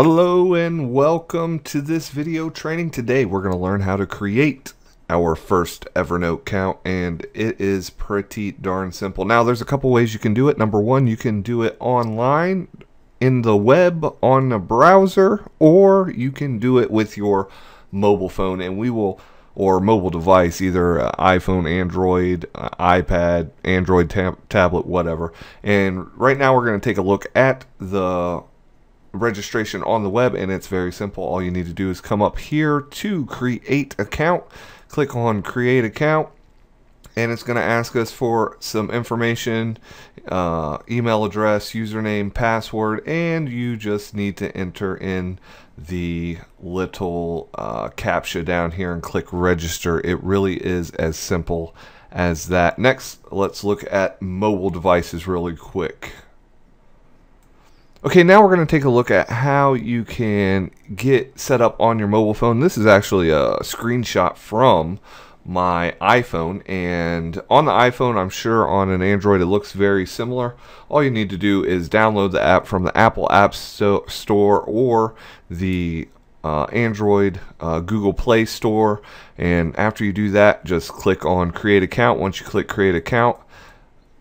Hello and welcome to this video training. Today we're going to learn how to create our first Evernote account and it is pretty darn simple. Now there's a couple ways you can do it. Number one, you can do it online in the web on a browser or you can do it with your mobile phone and we will or mobile device either uh, iphone android uh, ipad android tab tablet whatever and right now we're going to take a look at the registration on the web and it's very simple. All you need to do is come up here to create account. Click on create account and it's going to ask us for some information uh, email address username password and you just need to enter in the little uh, captcha down here and click register. It really is as simple as that. Next let's look at mobile devices really quick Okay, now we're going to take a look at how you can get set up on your mobile phone. This is actually a screenshot from my iPhone and on the iPhone I'm sure on an Android it looks very similar all you need to do is download the app from the Apple App Store or the uh, Android uh, Google Play Store and after you do that just click on create account once you click create account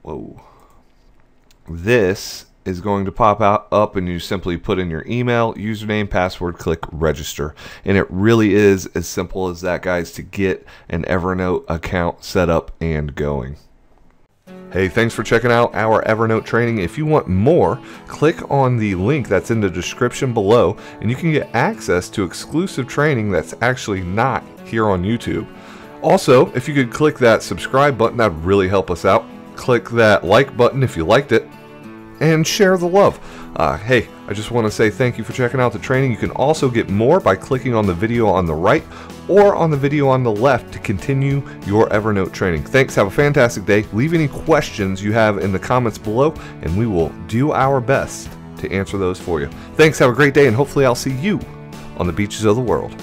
whoa this is going to pop out up and you simply put in your email, username, password, click register. And it really is as simple as that guys to get an Evernote account set up and going. Hey, thanks for checking out our Evernote training. If you want more, click on the link that's in the description below and you can get access to exclusive training that's actually not here on YouTube. Also, if you could click that subscribe button, that would really help us out. Click that like button if you liked it and share the love. Uh, hey, I just want to say thank you for checking out the training. You can also get more by clicking on the video on the right or on the video on the left to continue your Evernote training. Thanks, have a fantastic day. Leave any questions you have in the comments below, and we will do our best to answer those for you. Thanks, have a great day, and hopefully I'll see you on the beaches of the world.